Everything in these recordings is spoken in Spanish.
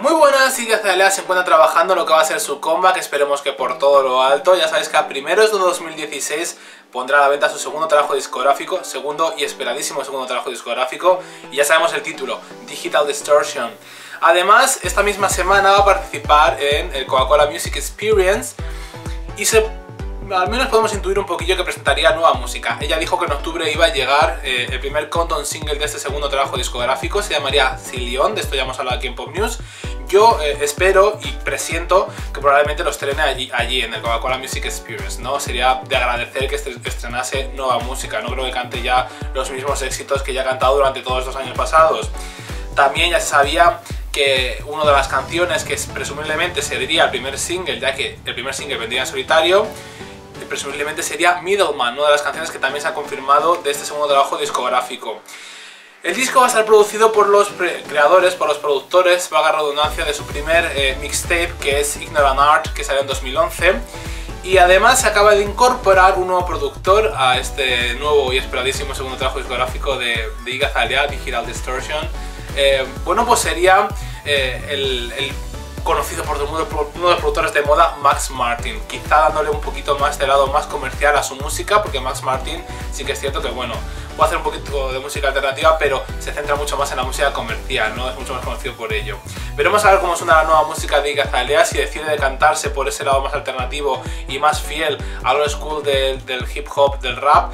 Muy buenas, Iggy Azalea se encuentra trabajando en lo que va a ser su comeback, esperemos que por todo lo alto. Ya sabéis que a primeros de 2016 pondrá a la venta su segundo trabajo discográfico, segundo y esperadísimo segundo trabajo discográfico, y ya sabemos el título, Digital Distortion. Además, esta misma semana va a participar en el Coca-Cola Music Experience y se al menos podemos intuir un poquillo que presentaría nueva música. Ella dijo que en octubre iba a llegar eh, el primer countdown single de este segundo trabajo discográfico, se llamaría Zillion, de esto ya hemos hablado aquí en Pop News. Yo eh, espero y presiento que probablemente lo estrene allí, allí en el Coca-Cola Music Experience, ¿no? Sería de agradecer que estrenase nueva música, no creo que cante ya los mismos éxitos que ya ha cantado durante todos estos años pasados. También ya se sabía que una de las canciones que presumiblemente sería el primer single, ya que el primer single vendría en solitario, presumiblemente sería Middleman, una de las canciones que también se ha confirmado de este segundo trabajo discográfico. El disco va a estar producido por los creadores, por los productores, vaga redundancia, de su primer eh, mixtape que es Ignorant Art, que salió en 2011. Y además se acaba de incorporar un nuevo productor a este nuevo y esperadísimo segundo trabajo discográfico de, de Iga Digital Distortion. Eh, bueno, pues sería eh, el conocido por todo el mundo, uno de los productores de moda, Max Martin. Quizá dándole un poquito más de lado más comercial a su música, porque Max Martin sí que es cierto que, bueno, puede hacer un poquito de música alternativa, pero se centra mucho más en la música comercial, ¿no? Es mucho más conocido por ello. Veremos a ver cómo suena la nueva música de Igazalea, si decide decantarse por ese lado más alternativo y más fiel a lo school del hip hop, del rap,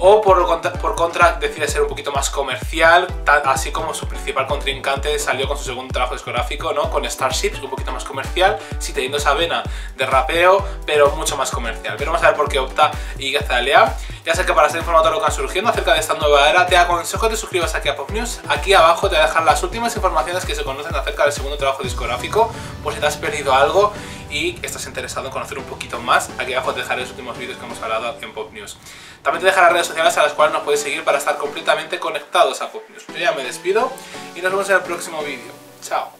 o por, por contra decide ser un poquito más comercial, así como su principal contrincante salió con su segundo trabajo discográfico, ¿no? con Starships, un poquito más comercial, sí teniendo esa vena de rapeo, pero mucho más comercial. Pero vamos a ver por qué opta Igazalea. Ya sé que para estar informado de lo que va surgiendo acerca de esta nueva era, te aconsejo que te suscribas aquí a Pop News. Aquí abajo te voy a dejar las últimas informaciones que se conocen acerca del segundo trabajo discográfico, por si te has perdido algo y estás interesado en conocer un poquito más, aquí abajo te dejaré los últimos vídeos que hemos hablado en Pop News. También te dejaré las redes sociales a las cuales nos puedes seguir para estar completamente conectados a Pop News. Yo ya me despido y nos vemos en el próximo vídeo. Chao.